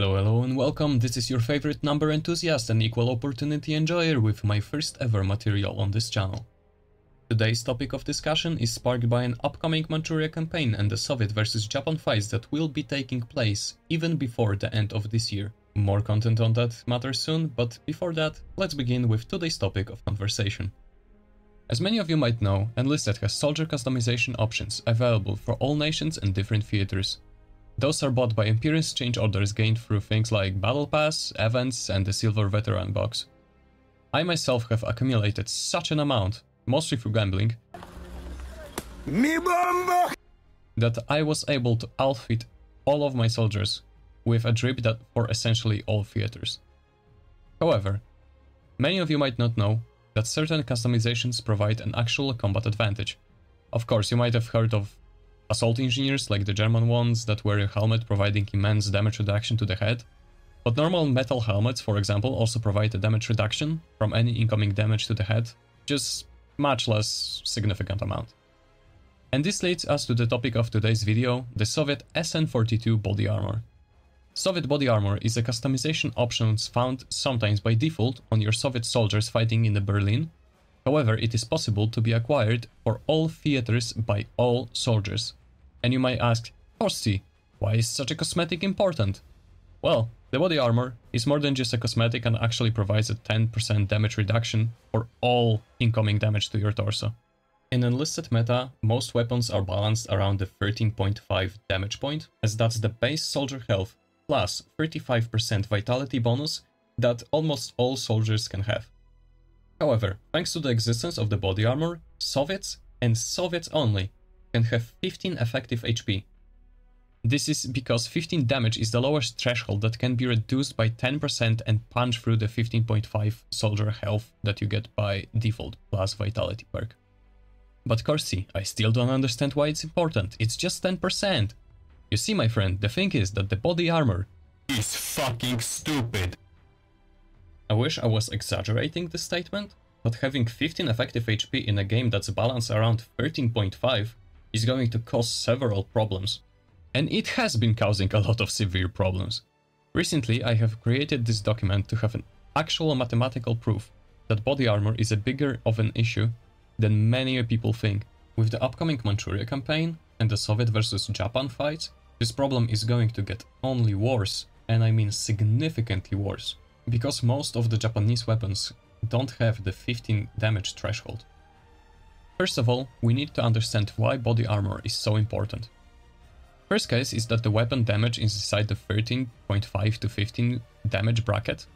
Hello, hello and welcome. This is your favorite number enthusiast and equal opportunity enjoyer with my first ever material on this channel. Today's topic of discussion is sparked by an upcoming Manchuria campaign and the Soviet versus Japan fights that will be taking place even before the end of this year. More content on that matter soon, but before that, let's begin with today's topic of conversation. As many of you might know, Enlisted has soldier customization options available for all nations and different theaters. Those are bought by Appearance change orders gained through things like Battle Pass, events, and the Silver Veteran box. I myself have accumulated such an amount, mostly through gambling, that I was able to outfit all of my soldiers with a drip that for essentially all theaters. However, many of you might not know that certain customizations provide an actual combat advantage. Of course, you might have heard of assault engineers like the German ones that wear a helmet providing immense damage reduction to the head, but normal metal helmets, for example, also provide a damage reduction from any incoming damage to the head, just much less significant amount. And this leads us to the topic of today's video, the Soviet SN42 body armor. Soviet body armor is a customization option found sometimes by default on your Soviet soldiers fighting in the Berlin. However, it is possible to be acquired for all theaters by all soldiers. And you might ask, Korsti, why is such a cosmetic important? Well, the body armor is more than just a cosmetic and actually provides a 10% damage reduction for all incoming damage to your torso. In enlisted meta, most weapons are balanced around the 13.5 damage point, as that's the base soldier health plus 35% vitality bonus that almost all soldiers can have. However, thanks to the existence of the body armor, Soviets, and Soviets only, can have 15 effective HP. This is because 15 damage is the lowest threshold that can be reduced by 10% and punch through the 15.5 soldier health that you get by default plus vitality perk. But Korsti, I still don't understand why it's important, it's just 10%. You see my friend, the thing is that the body armor is fucking stupid. I wish I was exaggerating this statement, but having 15 effective HP in a game that's balanced around 13.5 is going to cause several problems. And it has been causing a lot of severe problems. Recently, I have created this document to have an actual mathematical proof that body armor is a bigger of an issue than many people think. With the upcoming Manchuria campaign and the Soviet versus Japan fights, this problem is going to get only worse, and I mean significantly worse, because most of the Japanese weapons don't have the 15 damage threshold. First of all, we need to understand why body armor is so important. First case is that the weapon damage is inside the 13.5 to 15 damage bracket.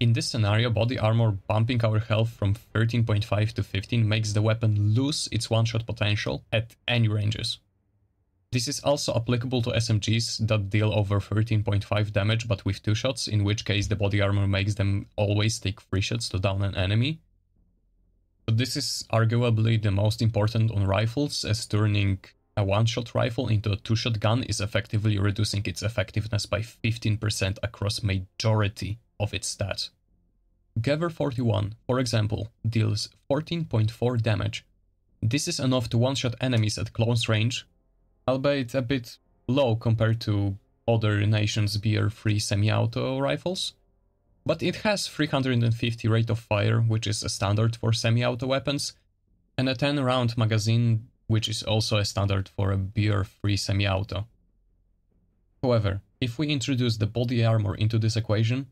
In this scenario, body armor bumping our health from 13.5 to 15 makes the weapon lose its one-shot potential at any ranges. This is also applicable to SMGs that deal over 13.5 damage but with 2 shots, in which case the body armor makes them always take 3 shots to down an enemy. But this is arguably the most important on rifles, as turning a one-shot rifle into a two-shot gun is effectively reducing its effectiveness by 15% across majority of its stats. Gewehr 41, for example, deals 14.4 damage. This is enough to one-shot enemies at close range, albeit a bit low compared to other nations' BR-3 semi-auto rifles, but it has 350 rate of fire, which is a standard for semi-auto weapons, and a 10 round magazine, which is also a standard for a BR-3 semi-auto. However, if we introduce the body armor into this equation,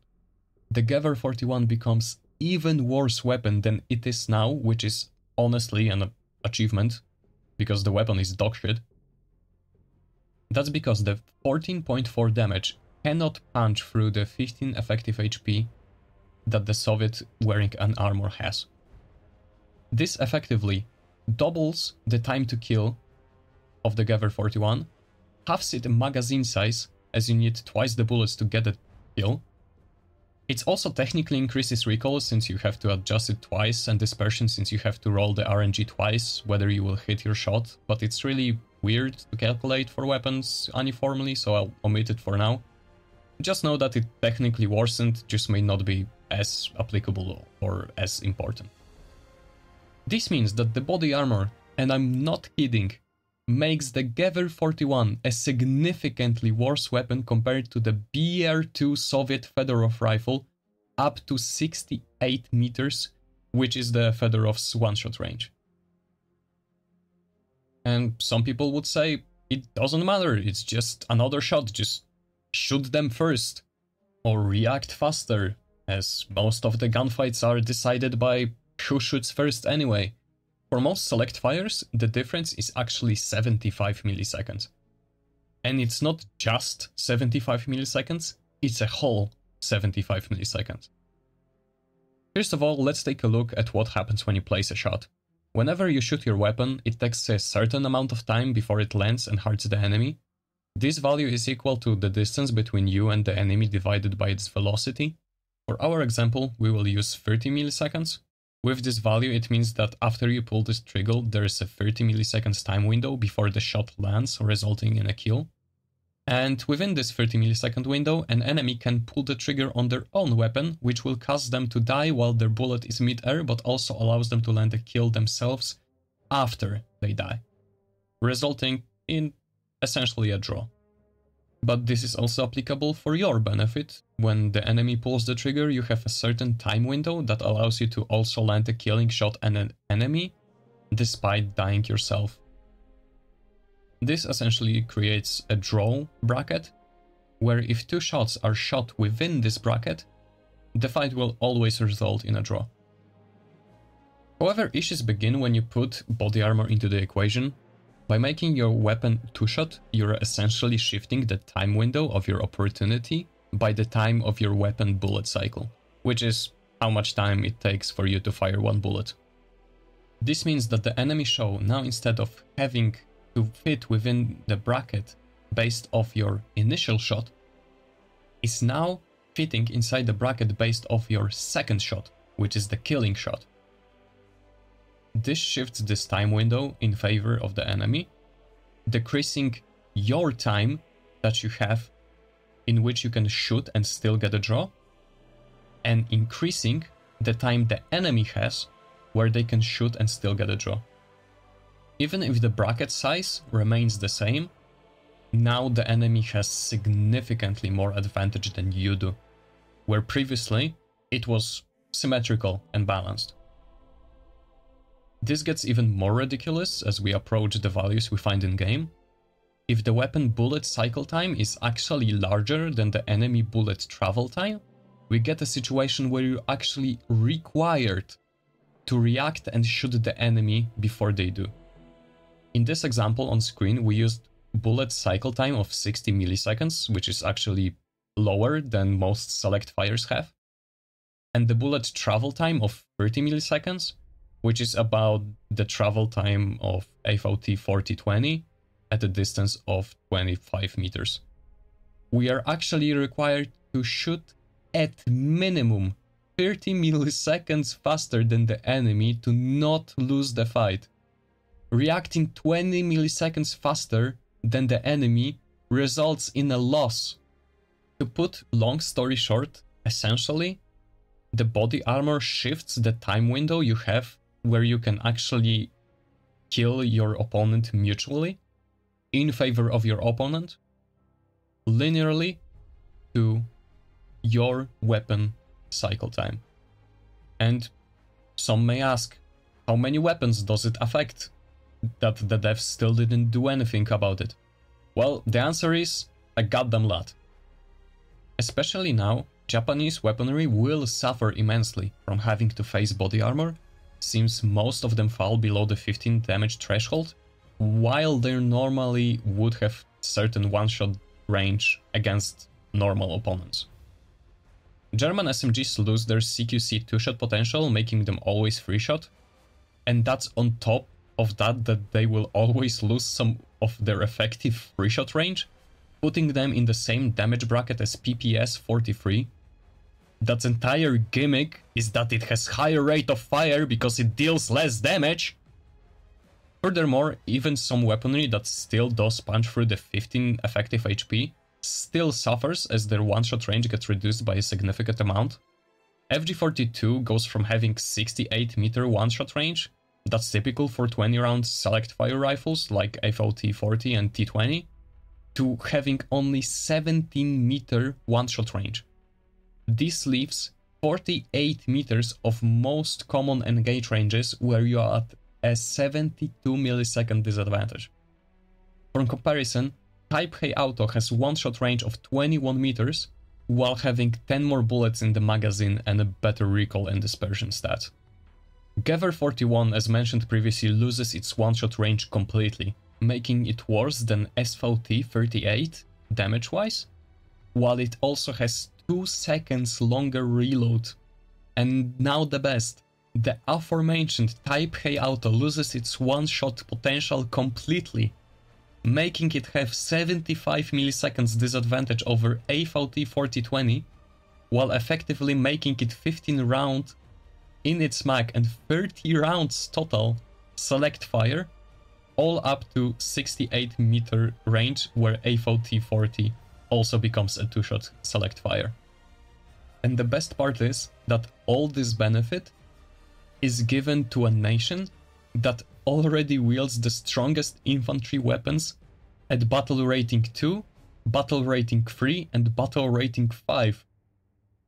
the Gewehr 41 becomes even worse weapon than it is now, which is honestly an achievement, because the weapon is dogshit. That's because the 14.4 damage cannot punch through the 15 effective HP that the Soviet wearing an armor has. This effectively doubles the time to kill of the Gewehr 41, halves it in magazine size as you need twice the bullets to get a kill. It also technically increases recoil since you have to adjust it twice and dispersion since you have to roll the RNG twice whether you will hit your shot, but it's really weird to calculate for weapons uniformly so I'll omit it for now. Just know that it technically worsened, just may not be as applicable or as important. This means that the body armor, and I'm not kidding, makes the Gewehr 41 a significantly worse weapon compared to the BR-2 Soviet Fedorov rifle up to 68 meters, which is the Fedorov's one-shot range. And some people would say it doesn't matter, it's just another shot, just shoot them first. Or react faster, as most of the gunfights are decided by who shoots first anyway. For most select fires, the difference is actually 75 milliseconds. And it's not just 75 milliseconds, it's a whole 75 milliseconds. First of all, let's take a look at what happens when you place a shot. Whenever you shoot your weapon, it takes a certain amount of time before it lands and hurts the enemy. This value is equal to the distance between you and the enemy divided by its velocity. For our example, we will use 30 milliseconds, with this value, it means that after you pull this trigger, there is a 30 milliseconds time window before the shot lands, resulting in a kill. And within this 30 millisecond window, an enemy can pull the trigger on their own weapon, which will cause them to die while their bullet is mid-air, but also allows them to land a kill themselves after they die, resulting in essentially a draw. But this is also applicable for your benefit. When the enemy pulls the trigger, you have a certain time window that allows you to also land a killing shot on an enemy, despite dying yourself. This essentially creates a draw bracket, where if two shots are shot within this bracket, the fight will always result in a draw. However, issues begin when you put body armor into the equation, by making your weapon two-shot, you're essentially shifting the time window of your opportunity by the time of your weapon bullet cycle, which is how much time it takes for you to fire one bullet. This means that the enemy show now instead of having to fit within the bracket based off your initial shot, is now fitting inside the bracket based off your second shot, which is the killing shot. This shifts this time window in favor of the enemy, decreasing your time that you have in which you can shoot and still get a draw, and increasing the time the enemy has where they can shoot and still get a draw. Even if the bracket size remains the same, now the enemy has significantly more advantage than you do, where previously it was symmetrical and balanced. This gets even more ridiculous as we approach the values we find in game. If the weapon bullet cycle time is actually larger than the enemy bullet travel time, we get a situation where you're actually required to react and shoot the enemy before they do. In this example on screen, we used bullet cycle time of 60 milliseconds, which is actually lower than most select fires have, and the bullet travel time of 30 milliseconds, which is about the travel time of FOT 4020 at a distance of 25 meters. We are actually required to shoot at minimum 30 milliseconds faster than the enemy to not lose the fight. Reacting 20 milliseconds faster than the enemy results in a loss. To put long story short, essentially, the body armor shifts the time window you have where you can actually kill your opponent mutually in favor of your opponent linearly to your weapon cycle time. And some may ask, how many weapons does it affect that the devs still didn't do anything about it? Well, the answer is a goddamn lot. Especially now, Japanese weaponry will suffer immensely from having to face body armor seems most of them fall below the 15 damage threshold, while they normally would have certain one-shot range against normal opponents. German SMGs lose their CQC two-shot potential, making them always three-shot, and that's on top of that that they will always lose some of their effective three-shot range, putting them in the same damage bracket as PPS 43, that's entire gimmick is that it has higher rate of fire because it deals less damage. Furthermore, even some weaponry that still does punch through the 15 effective HP still suffers as their one-shot range gets reduced by a significant amount. FG42 goes from having 68 meter one-shot range that's typical for 20 round select fire rifles like AVT 40 and T20, to having only 17 meter one shot range. This leaves 48 meters of most common engage ranges where you are at a 72 millisecond disadvantage. For comparison, Type K Auto has one shot range of 21 meters while having 10 more bullets in the magazine and a better recoil and dispersion stat. Gewehr 41, as mentioned previously, loses its one shot range completely, making it worse than SVT 38 damage wise, while it also has 2 seconds longer reload. And now the best. The aforementioned Type K Auto loses its one shot potential completely, making it have 75 milliseconds disadvantage over AVT 4020, while effectively making it 15 round in its mag and 30 rounds total select fire, all up to 68 meter range where AVT 40 also becomes a two-shot select fire. And the best part is that all this benefit is given to a nation that already wields the strongest infantry weapons at battle rating 2, battle rating 3, and battle rating 5.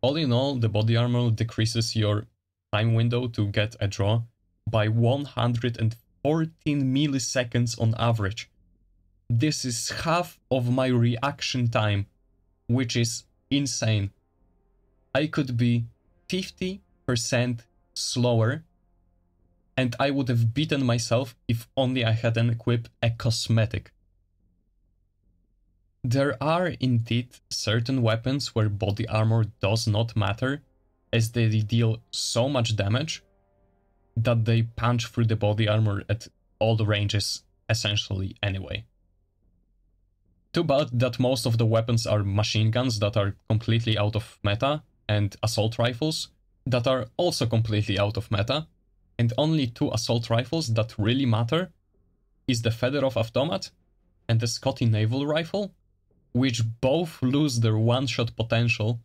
All in all, the body armor decreases your time window to get a draw by 114 milliseconds on average. This is half of my reaction time, which is insane. I could be 50% slower and I would have beaten myself if only I hadn't equipped a cosmetic. There are indeed certain weapons where body armor does not matter, as they deal so much damage that they punch through the body armor at all the ranges essentially anyway. Too bad that most of the weapons are machine guns that are completely out of meta and assault rifles that are also completely out of meta, and only two assault rifles that really matter is the Fedorov Automat and the Scotti Naval Rifle, which both lose their one-shot potential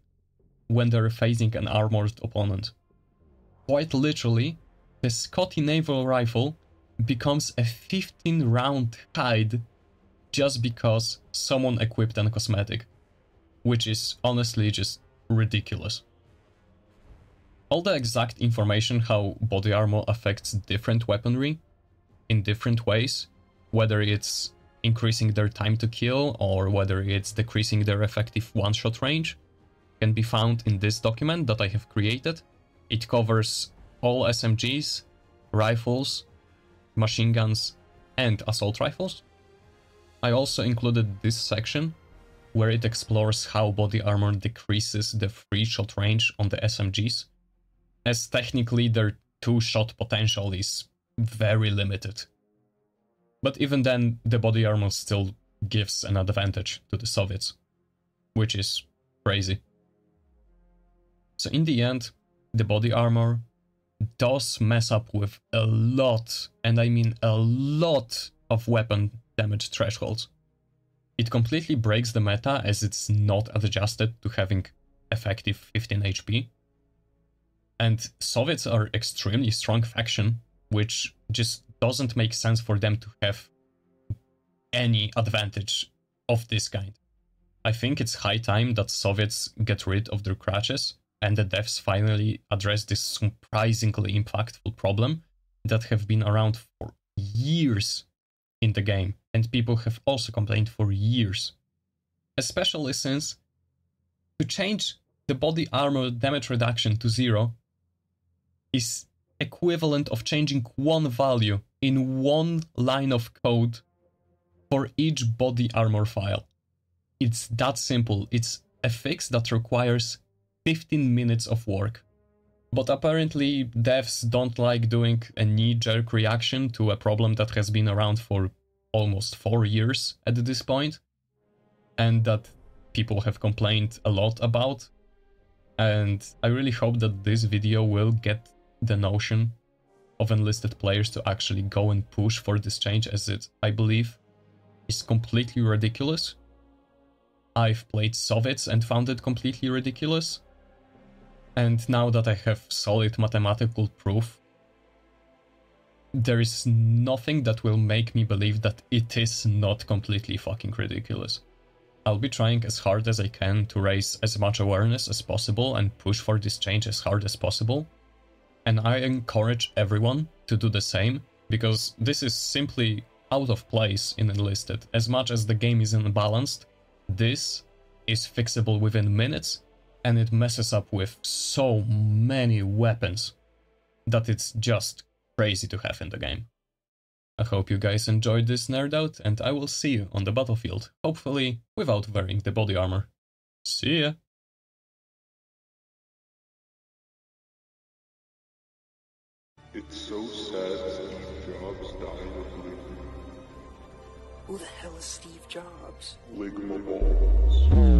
when they're facing an armored opponent. Quite literally, the Scotti Naval Rifle becomes a 15 round hide just because someone equipped an cosmetic, which is honestly just ridiculous. All the exact information how body armor affects different weaponry in different ways, whether it's increasing their time to kill or whether it's decreasing their effective one-shot range, can be found in this document that I have created. It covers all SMGs, rifles, machine guns, and assault rifles. I also included this section where it explores how body armor decreases the free shot range on the SMGs, as technically their two shot potential is very limited. But even then, the body armor still gives an advantage to the Soviets, which is crazy. So in the end, the body armor does mess up with a lot, and I mean a lot of weapon damage thresholds. It completely breaks the meta as it's not adjusted to having effective 15 HP. And Soviets are extremely strong faction, which just doesn't make sense for them to have any advantage of this kind. I think it's high time that Soviets get rid of their crutches and the devs finally address this surprisingly impactful problem that have been around for years in the game, and people have also complained for years. Especially since to change the body armor damage reduction to zero is equivalent of changing one value in one line of code for each body armor file. It's that simple. It's a fix that requires 15 minutes of work. But apparently, devs don't like doing a knee jerk reaction to a problem that has been around for almost four years at this point, and that people have complained a lot about. And I really hope that this video will get the notion of enlisted players to actually go and push for this change, as it, I believe, is completely ridiculous. I've played Soviets and found it completely ridiculous. And now that I have solid mathematical proof there is nothing that will make me believe that it is not completely fucking ridiculous. I'll be trying as hard as I can to raise as much awareness as possible and push for this change as hard as possible. And I encourage everyone to do the same because this is simply out of place in Enlisted. As much as the game is unbalanced, this is fixable within minutes and it messes up with so many weapons that it's just crazy to have in the game. I hope you guys enjoyed this nerd out and I will see you on the battlefield, hopefully without wearing the body armor. See ya! It's so sad Steve Jobs died of Ligma. Who the hell is Steve Jobs? Ligma balls.